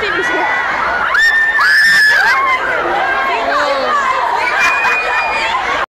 弟弟先